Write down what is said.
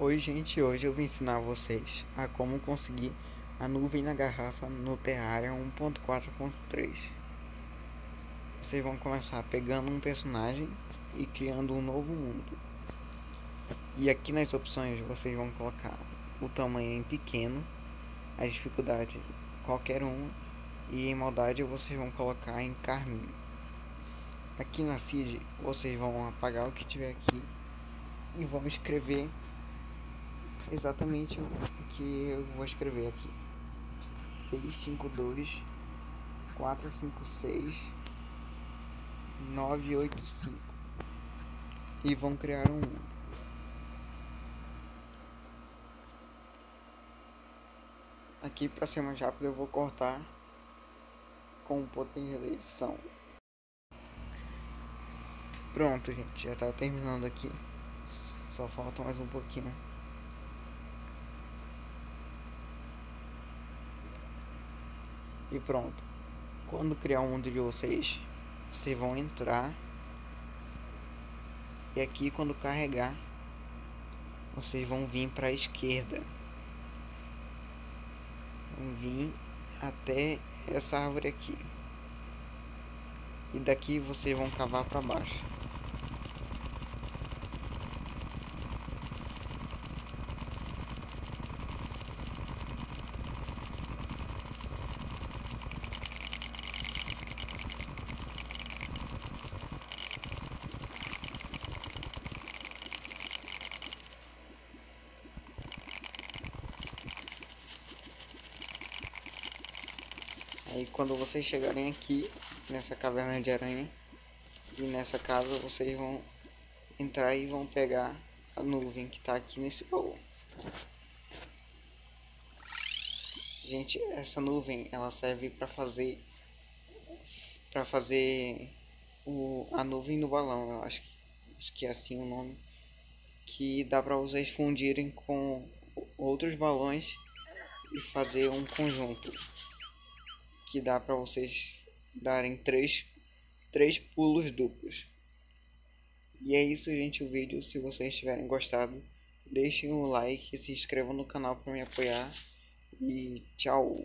Oi gente, hoje eu vou ensinar vocês a como conseguir a nuvem na garrafa no Terraria 1.4.3 Vocês vão começar pegando um personagem e criando um novo mundo. E aqui nas opções vocês vão colocar o tamanho em pequeno, a dificuldade qualquer um e em maldade vocês vão colocar em carmim Aqui na seed vocês vão apagar o que tiver aqui e vão escrever exatamente o que eu vou escrever aqui. 652 456 985 e vão criar um Aqui para ser mais rápido eu vou cortar com o potencial de edição. Pronto, gente, já está terminando aqui. Só falta mais um pouquinho. E pronto. Quando criar um mundo de vocês, vocês vão entrar. E aqui quando carregar, vocês vão vir para a esquerda. Vão vir até essa árvore aqui. E daqui vocês vão cavar para baixo. Aí quando vocês chegarem aqui, nessa caverna de aranha, e nessa casa vocês vão entrar e vão pegar a nuvem que está aqui nesse baú. Gente, essa nuvem ela serve para fazer para fazer o, a nuvem no balão, eu acho que, acho que é assim o nome, que dá para vocês fundirem com outros balões e fazer um conjunto que dá para vocês darem três, três pulos duplos. E é isso, gente, o vídeo. Se vocês tiverem gostado, deixem um like, se inscrevam no canal para me apoiar. E tchau!